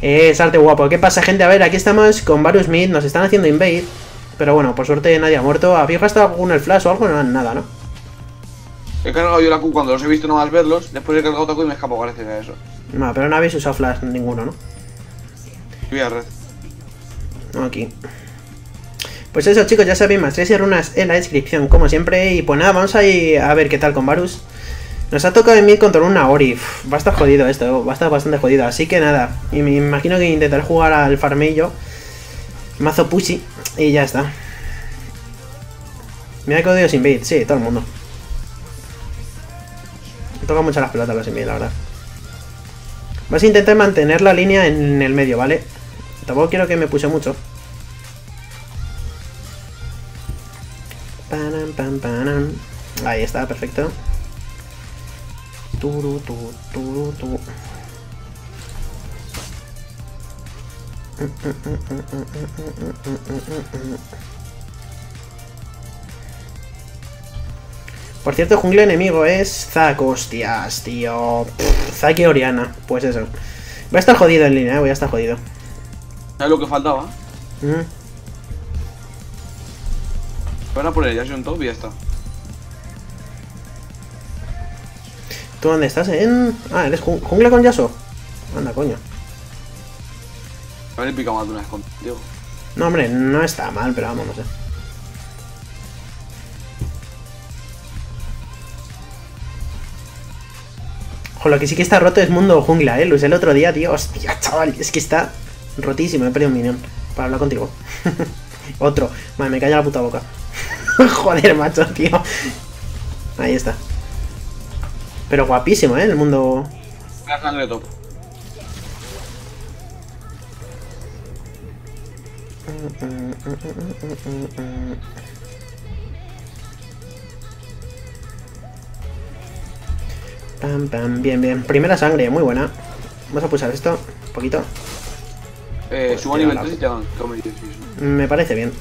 Es arte guapo. ¿Qué pasa, gente? A ver, aquí estamos con Varus Mid. Nos están haciendo invade. Pero bueno, por suerte nadie ha muerto. ¿Habéis gastado algún el flash o algo? No, nada, ¿no? He cargado yo la Q cuando los he visto nomás verlos. Después he cargado otra Q y me escapo gracias a eso. No, pero no habéis usado flash ninguno, ¿no? Voy a red. Aquí. Pues eso, chicos, ya sabéis, más tres runas en la descripción, como siempre. Y pues nada, vamos a ir a ver qué tal con Varus. Nos ha tocado en mid contra una Ori. Uf, va a estar jodido esto, va a estar bastante jodido. Así que nada, y me imagino que intentaré jugar al farmillo. Mazo pussy. Y ya está. Mira que odio sin beat, sí, todo el mundo. Me toca mucho las pelotas los sin beat, la verdad. Vas a intentar mantener la línea en el medio, ¿vale? Tampoco quiero que me puse mucho. Ahí está, perfecto. Turu, tu, turu, tu. Por cierto, jungla enemigo es Zack, hostias, tío. Pff, Zack y Oriana, pues eso. Voy a estar jodido en línea, eh, voy a estar jodido. ¿Sabes lo que faltaba? Mm. Van a poner ya un top y ya está. ¿Tú dónde estás? En... Ah, eres jun- jungla con Yasuo. Anda, coño. Haber picado más de una vez contigo. No, hombre, no está mal, pero vamos, no sé. Ojo, lo que sí que está roto es mundo jungla, eh. Usé el otro día, tío. Hostia, chaval. Es que está rotísimo. He perdido un minion para hablar contigo. Otro. Vale, me calla la puta boca. Joder, macho, tío. Ahí está. Pero guapísimo, eh. El mundo. Sangre top. Pam, pam, bien, bien. Primera sangre, muy buena. Vamos a pulsar esto, un poquito. Eh, subo a nivel la- 3 y te sí. Me parece bien.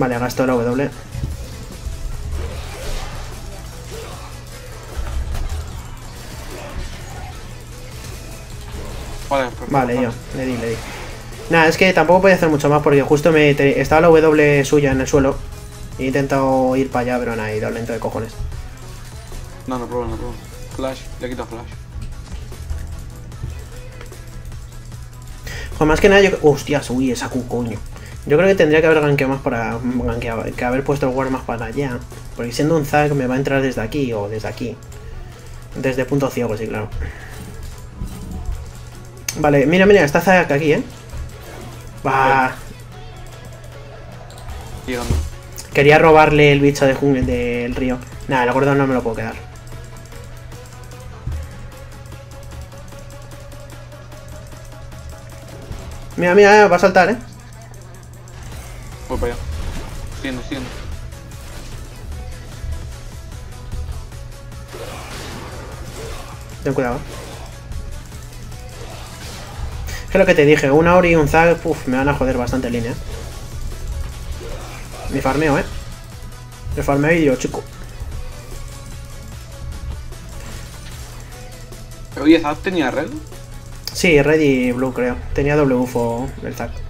Vale, gasto la W. Vale. Vale, yo, le di, le di. Nada, es que tampoco podía hacer mucho más porque justo me estaba la W suya en el suelo. He intentado ir para allá, pero nada, he ido lento de cojones. No, no problema, no problema. Flash, le quito flash. Joder, más que nada yo... Hostias, uy, esa Q, coño. Yo creo que tendría que haber gankeado más para... gankeado, que haber puesto el ward más para allá. Porque siendo un Zack me va a entrar desde aquí o desde aquí. Desde punto ciego, sí, claro. Vale, mira, mira, está Zack aquí, ¿eh? Va... Quería robarle el bicho de jungle del río. Nada, el gordo no me lo puedo quedar. Mira, mira, va a saltar, ¿eh? Voy para allá. Siguiendo, siguiendo. Ten cuidado. Es lo que te dije, una Ori y un Zag, uf, me van a joder bastante en línea. Mi farmeo, ¿eh? El farmeo y yo, chico. Oye, ¿Zap tenía red? Sí, Red y Blue creo. Tenía doble UFO el Zac.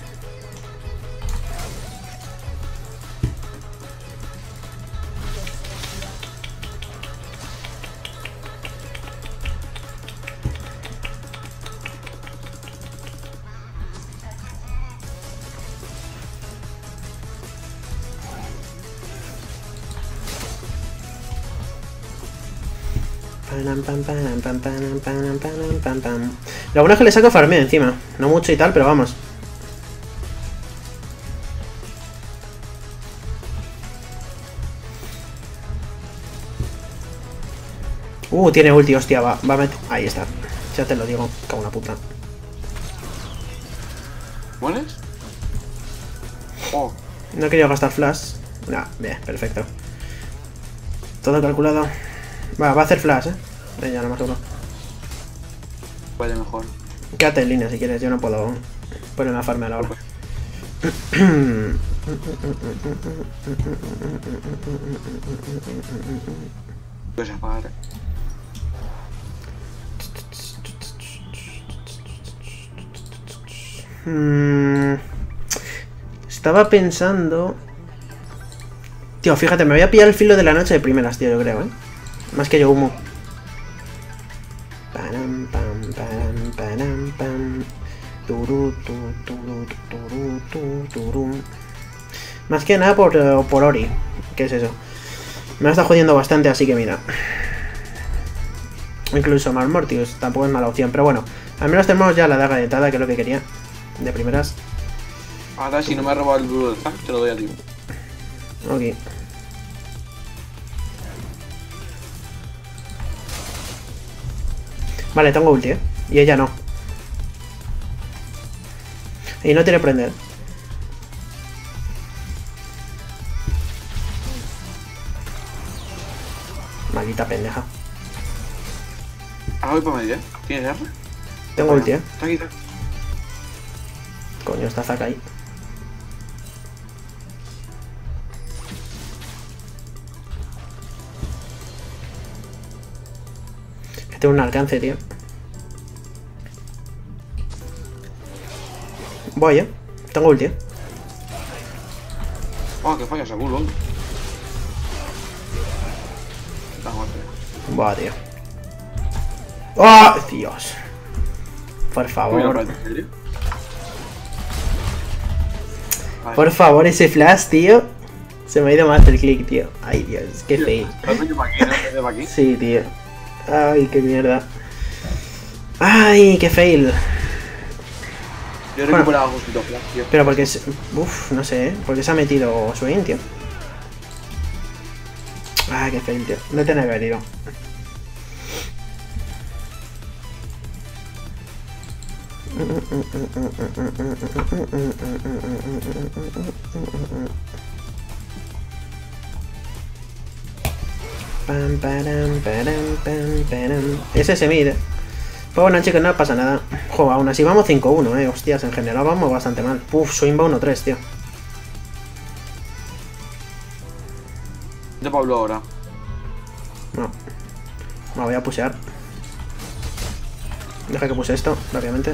Pam, pam, pam, pam. Lo bueno es que le saco farmeo encima. No mucho y tal, pero vamos. Uh, tiene ulti, hostia, va, va a meter... Ahí está. Ya te lo digo, cago en la puta. ¿Mueres? Oh, No he querido gastar flash. Nah, bien, perfecto. Todo calculado. Va, va a hacer flash, eh. Venga, no más uno. puede mejor. Quédate en línea si quieres, yo no puedo ponerme a farmear ahora. Puedes apagar. Mm, Estaba pensando... Tío, fíjate, me voy a pillar el filo de la noche de primeras, tío, yo creo, ¿eh? Más que yo Más que nada por, eh, por Ori. ¿Qué es eso? Me está jodiendo bastante, así que mira. Incluso Marmortius tampoco es mala opción, pero bueno. Al menos tenemos ya la daga de Tada, que es lo que quería. De primeras. Ahora, si no me ha robado el pack, te lo doy a ti. Ok. Vale, tengo ulti, ¿eh? Y ella no. Y no tiene prender. Maldita pendeja. Ahora voy para medio, ¿eh? ¿Tienes R? Tengo ulti, ¿eh? Está aquí, está. Coño, está Zaca ahí. Que tengo un alcance, tío. Voy, eh. Tengo ulti, eh. Oh, que fallas a culo. Buah, tío. ¡Oh! Dios. Por favor. Vale. Por favor, ese flash, tío. Se me ha ido más el click, tío. Ay, Dios, qué aquí. Sí, tío. Ay, qué mierda. Ay, qué fail. Yo he Bueno. recuperado justito flash, tío. Pero porque... Uf, no sé, ¿eh? Porque se ha metido Swain, tío. Ah, qué fail, tío. No tiene que haber ido. Pam. Ese se mide. Pues bueno, chicos, no pasa nada. Jo, aún así vamos 5-1, eh. Hostias, en general vamos bastante mal. Uf, Swing va 1-3, tío. De Pablo ahora. No. Me voy a pusear. Deja que puse esto, rápidamente.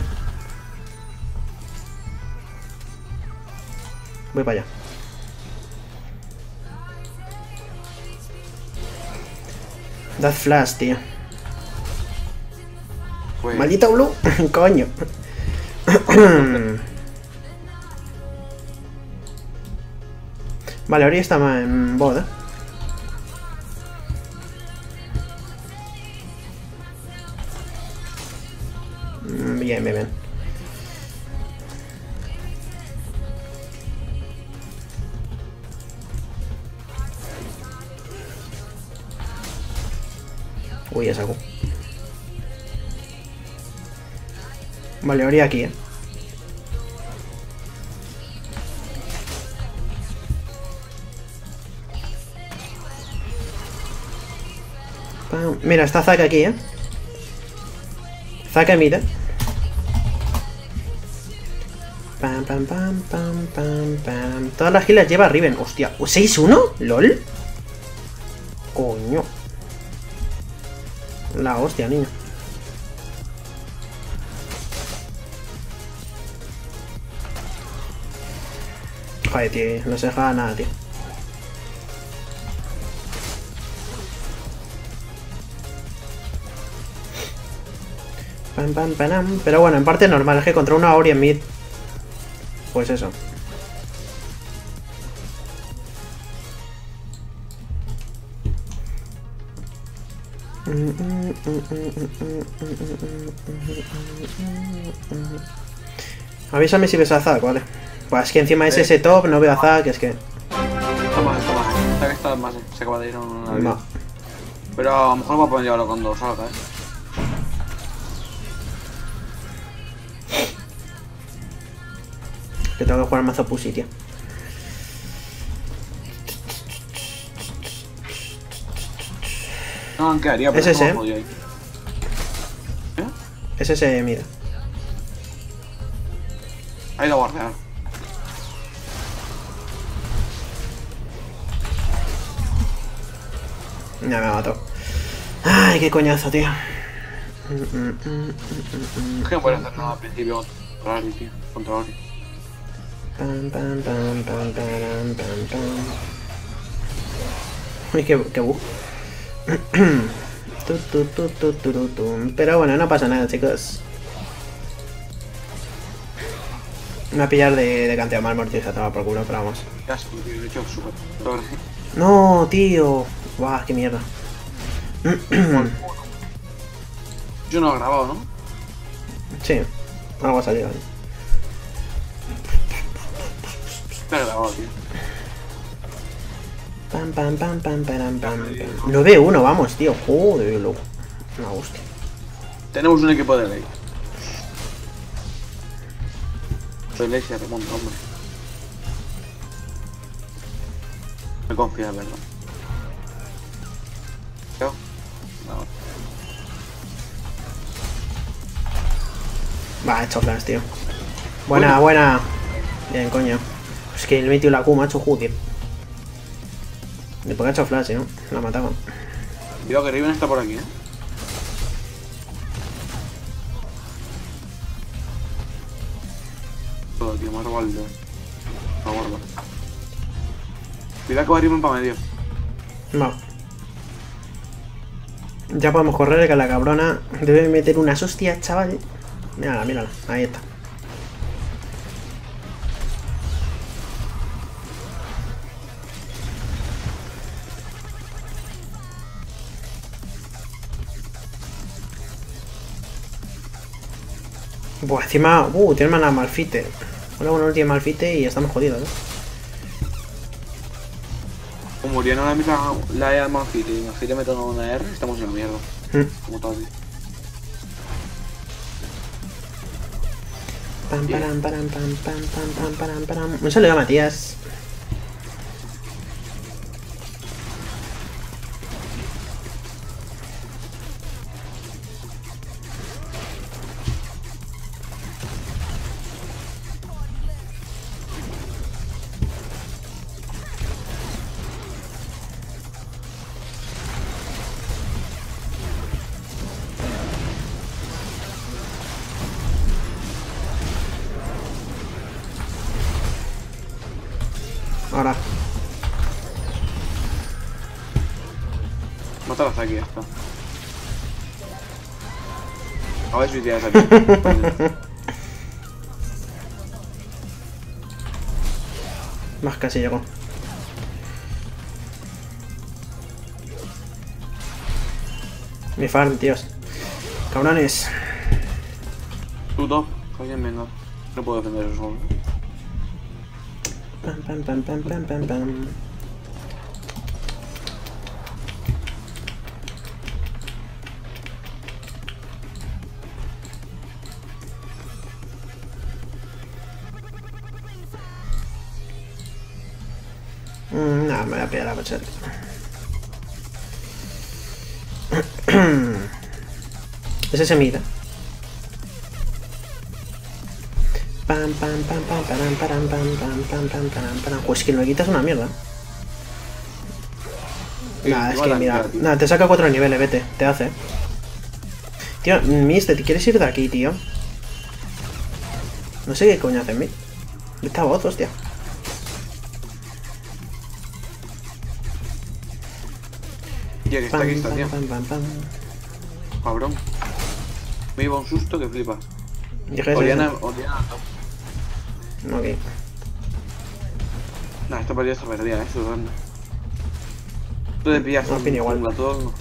Voy para allá. Dad flash, tío. Pues. Maldita blue. Coño. vale, ahora está en boda. Uy, ya saco. Vale, ahora aquí, eh. Mira, está Zaka aquí, eh. Zaka mira. Pam, pam, pam, pam, pam, pam. Todas las gilas lleva Riven. Hostia, ¿6-1? ¿LOL? La hostia, niño. Joder, tío, no se deja nada, tío. Pero bueno, en parte normal, es que contra una Ori en mid. Pues eso. Avísame si ves a Zack, vale. Pues es que encima es ese top, no veo a Zack, es que. Está más, está. Está que está más. Se acaba de ir a una. No. Pero a lo mejor va a poder llevarlo cuando salga, eh. Que tengo que jugar mazo pussy, tío. No, quedaría, pero Es ese, no ¿eh? ¿Eh? Es ese, mira. Ahí lo guardar. Ya me ha matado. Ay, qué coñazo, tío. Es que no puedes hacer nada al principio contra Ari, tío. Contra Ari. Pam, pam, pam, pam, param, pam, pam. Uy, qué, qué bug. Pero bueno, no pasa nada, chicos. Me va a pillar de, de cantidad mal mortiza, toma por culo, pero vamos. No, tío. Guau, qué mierda. Yo no he grabado, ¿no? sí, algo ha salido. he grabado, tío. Pam, pam, pam, pam, pam, pam. 9-1, vamos, tío. Joder, loco. Una hostia. Tenemos un equipo de ley. Soy ley se remonta, hombre. Me confías, ¿verdad? ¿Yo? No. Va, he hecho flash, tío. Buena, buena. Bien, coño. Es que el metió la Q, macho, joder. Después ha hecho flash, ¿no? La mataba. Cuidado que Riven está por aquí, ¿eh? Todo, tío, me ha robado el dedo. No, guarda. Cuidado que va Riven para medio. Va. Ya podemos correr, que la cabrona debe meter unas hostias, chaval. Mírala, mírala. Ahí está. Buah, encima... Uh, tiene mana malfite. Una buena ulti de malfite y estamos jodidos, ¿eh? Como Oriana ahora mismo la E al Manfite y Manfite mete una R, estamos en la mierda. Mm. Como tal. tío. Pam, param, param, pam, pam, pam, pam, param, param. Un saludo a Matías. Tienes aquí. Más casi llegó. Mi farm, tíos. Cabrones. Top, alguien venga. No puedo defender eso solo. Pam, pam, pam, pam, pam, pam, pam. Ese se mira. Pam, pam, pam, pam, param, pam, pam, pam, pam, param, param. Pues que lo quitas una mierda. Nada, es que mira. Nada, te saca cuatro niveles, vete, te hace. Tío, Mister, ¿te quieres ir de aquí, tío? No sé qué coño hace en mí. Esta voz, hostia. Tía, que está aquí, está, tío. Cabrón. Me iba un susto que flipas. Oriana. Oriana, top. Ok. Nah, esta partida está perdida, eh, sudando. Tú te pillas No, un todo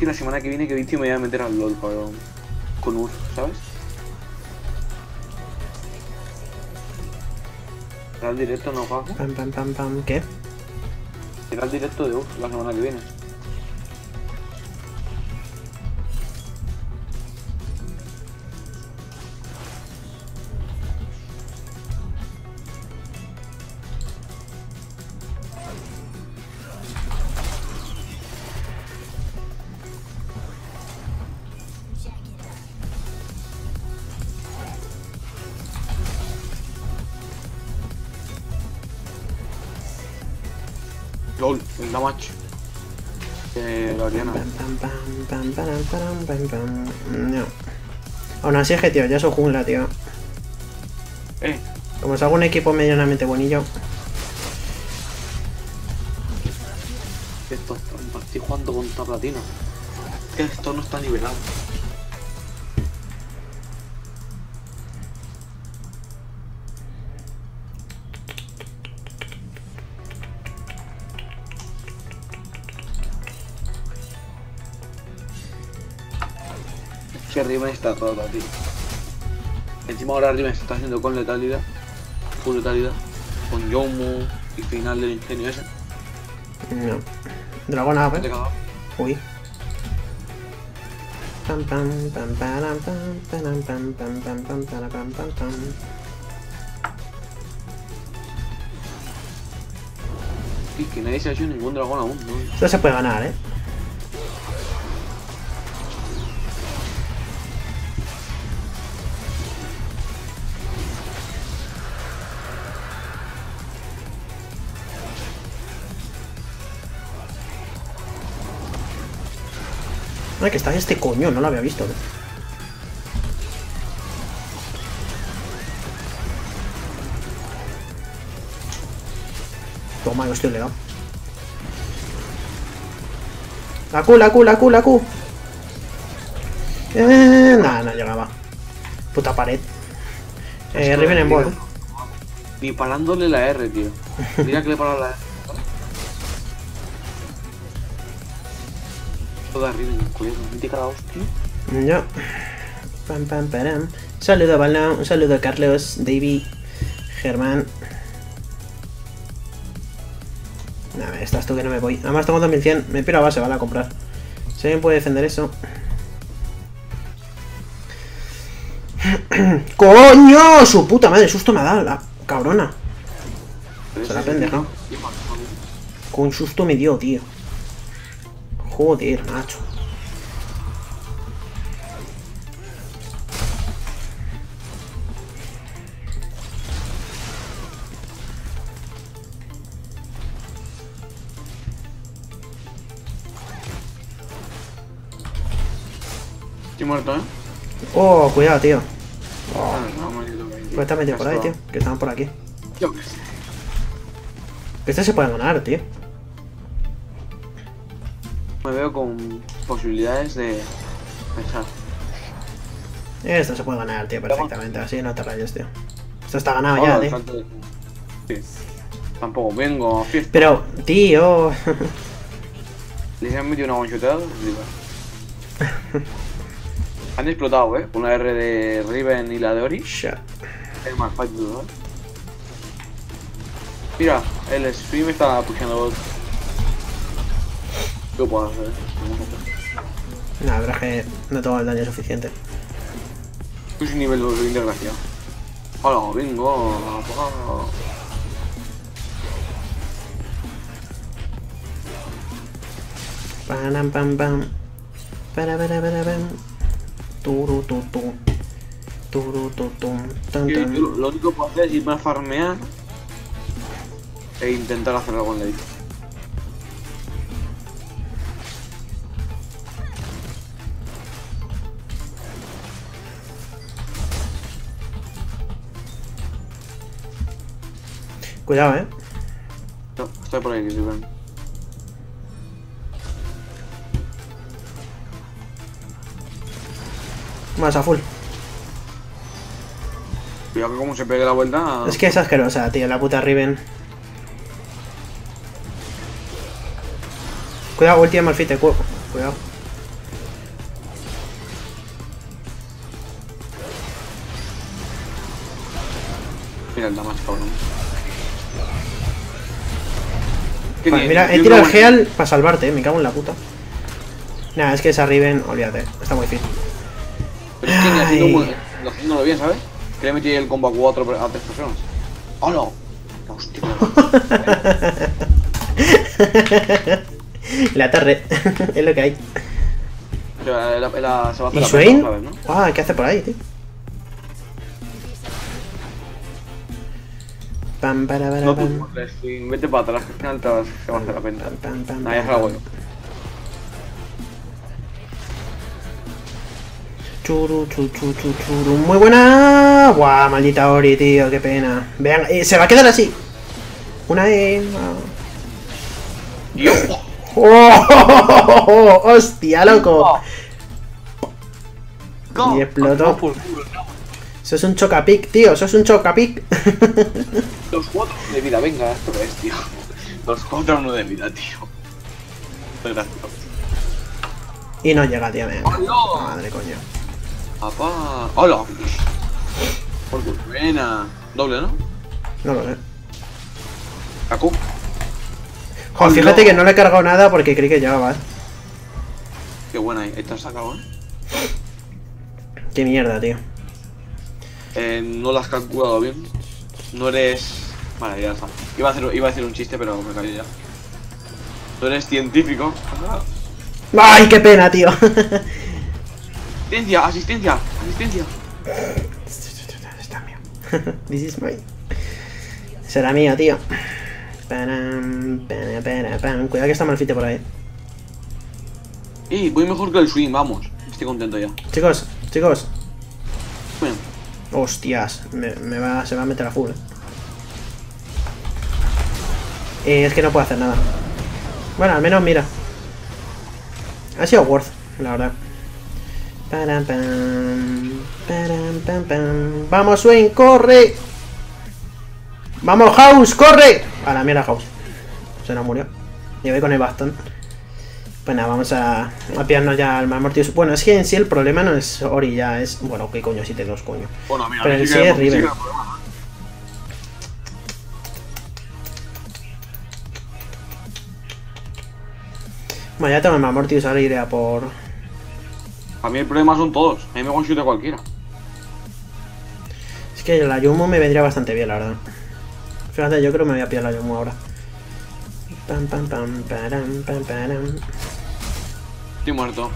Y la semana que viene que vicio me voy a meter al LOL, cabrón. Con Ur, ¿sabes? Será el directo, no. Pam, pam, pam, pam. ¿Qué? Será el directo de Ur la semana que viene. Pam. No. Aún así es que, tío, ya soy jungla, tío. Eh, Como es algún equipo medianamente bonillo. esto, estoy jugando contra platino. Es que esto no está nivelado. Que Riven está rota, tío. Encima ahora Riven se está haciendo con letalidad. Full letalidad. Con Yomu y final del ingenio ese. No. Dragón cada- Uy. Pam pam pam pam pam pam pam pam para, pam pam pam. Y que nadie se ha hecho ningún dragón aún, ¿no? Esto se puede ganar, eh. Que está este coño, no lo había visto. Toma, yo estoy legado. La Q, la Q, la Q, la Q. Eh, nada, no llegaba. Puta pared. Eh, Riven en. Ni parándole la R, tío. Mira que le paró la R. Toda Riven, cuidado, mítica la hostia. Ya. Pam, pam, param. Saludo a Balón, un saludo a Carlos, David, Germán. Nada, estás tú que no me voy. Además tengo 2100, me piro a base, vale a comprar. Si alguien puede defender eso. ¡Coño! Su puta madre, susto me ha dado la cabrona. Se la pendeja. Con susto me dio, tío. Joder, macho. Estoy muerto, ¿eh? Oh, cuidado, tío. Ah, no, bien, tío. Pues está metido por ahí, tío. Que estaban por aquí. Yo qué sé. Que este se puede ganar, tío. Me veo con posibilidades de pensar. Esto se puede ganar, tío, perfectamente. Así no te rayes, tío. Esto está ganado ya, tío. Sí. Tampoco vengo a fiesta. Pero, tío. Les han metido una one-shotada. Han explotado, ¿eh? Una R de Riven y la de Ori. Shit. Es más fácil, ¿no? Mira, el stream está pushando bot. ¿Qué puedo hacer? Nah, pero es que no tengo el daño suficiente. Tú sin nivel de integración. Hola, vengo. apagado. Pam, pam. Para, para, para, pam. Turu, tu, tu. Turu, tu. Tan, tan. lo- único que puedo hacer es irme a farmear e intentar hacer algo en la isla. Cuidado, eh. No, estoy por aquí, Riven. Más a full. Cuidado que como se pegue la vuelta. Es que es asquerosa, tío, la puta Riven. Cuidado, ulti de Malfite, cu- cuidado. Mira el damage, cabrón. Vale, mira, he tirado el Geal para salvarte, eh, me cago en la puta. Nah, es que esa Riven, olvídate, está muy fit. Pero es que ni haciendo, haciéndolo bien, ¿sabes? Que le metí el combo a cuatro per- a tres personas. ¡Oh no! Hostia. la torre, es lo que hay. O sea, la, la, se va a hacer ¿Y la Swain? ¿no? Ah, ¿qué hace por ahí, tío? Pam, para, para, No sí, vete para atrás, que al final te vas, te va a hacer la pena. Pam, pam, se la voy. Churu, chu, chu, chu, churu. Muy buena. Guau, maldita Ori, tío, qué pena. Vean, eh, se va a quedar así. Una E. Yo, ¡Oh! ¡Hostia, loco! go, Y explotó. go. Eso es un chocapic, tío, eso es un chocapic. Los cuatro de vida, venga, esto que es, tío. Los cuatro uno de vida, tío. Qué gracioso. y no llega, tío. ¡Hola! Madre coño. Papá. ¡Hola! Por buena. Doble, ¿no? No lo sé. Kaku. Joder, fíjate que no le he cargado nada porque creí que llegaba. ¿eh? Qué buena, ahí te has sacado, ¿eh? Qué mierda, tío. Eh, no lo has calculado bien. No eres. Vale, ya está. Iba a hacer, iba a hacer un chiste, pero me cayó ya. No eres científico. ¡Ay, qué pena, tío! Asistencia, asistencia, asistencia. Está mío. This is mine. Será mío, tío. Cuidado que está Malfite por ahí. Y voy mejor que el swing, vamos. Estoy contento ya. Chicos, chicos. Bueno, Hostias, me, me va, se va a meter a full. Eh, es que no puedo hacer nada. Bueno, al menos mira. Ha sido worth, la verdad. Vamos, Swain, corre. Vamos, House, corre. A la mierda, House. Se nos murió. Y voy con el bastón. Pues nada, vamos a, a pillarnos ya al Mortius. Bueno, es que en sí el problema no es Ori ya, es. Bueno, qué coño, si te dos coño. bueno, mira, Pero a el sí es Riven. hay problema. Bueno, ya tengo el Mortius, ahora iré a por. A mí el problema son todos. A mí me one cualquiera. Es que la Yumo me vendría bastante bien, la verdad. Fíjate, yo creo que me voy a pillar la Yumo ahora. Pam, pam, pam, param, pam, param. Estoy muerto.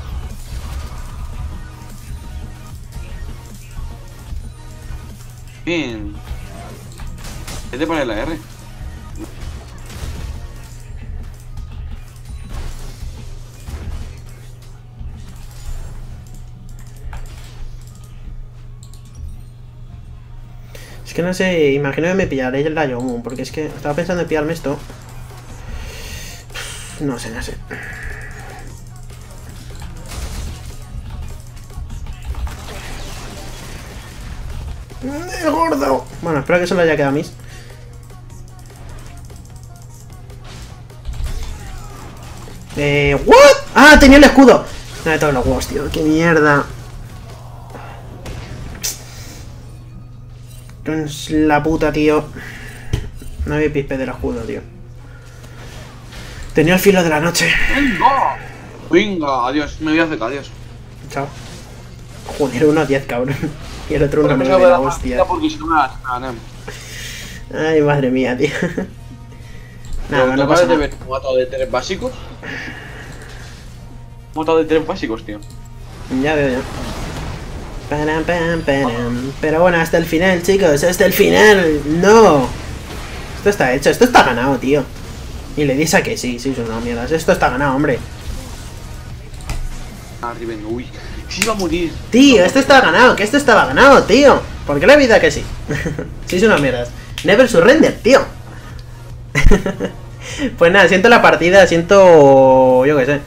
Bien. Vete para la R. Es que no sé, imagino que me pillaré la Yomu, porque es que estaba pensando en pillarme esto. No sé, no sé. ¡Eh, gordo! Bueno, espero que solo haya quedado a mis. Eh, ¿what? Ah, tenía el escudo. No me todos los huevos, tío. Qué mierda. La puta, tío. No había pispe del escudo, tío. Tenía el filo de la noche. ¡Venga! Venga, adiós. Me voy a hacer adiós. Chao. Joder, uno 10, cabrón. Y el otro 9 sabe la hostia. Ay, madre mía, tío. Nada, no ¿te pasa de nada. ver un matado de tres básicos? Un matado de tres básicos, tío. Ya veo ya. Param, pam, param. Pero bueno, hasta el final, chicos. Hasta el final. No. Esto está hecho. Esto está ganado, tío. Y le dices a que sí, sí, son una mierda. Esto está ganado, hombre. Ah, Riven, uy. Sí iba a morir. Tío, esto estaba ganado, que esto estaba ganado, tío. ¿Por qué le vida que sí? sí, son unas mierdas. Never surrender, tío. pues nada, siento la partida, siento. Yo qué sé.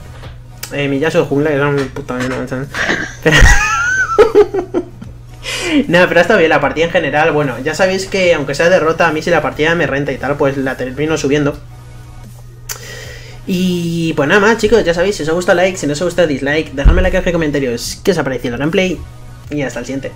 Eh, mi Yasuo de jungla, que son puta mierda. Pero. No, pero ha estado bien la partida en general. Bueno, ya sabéis que aunque sea derrota, a mí si la partida me renta y tal, pues la termino subiendo. Y pues nada más, chicos, ya sabéis, si os ha gustado like, si no os ha gustado dislike, dejadme la caja de comentarios qué os ha parecido el gameplay y hasta el siguiente.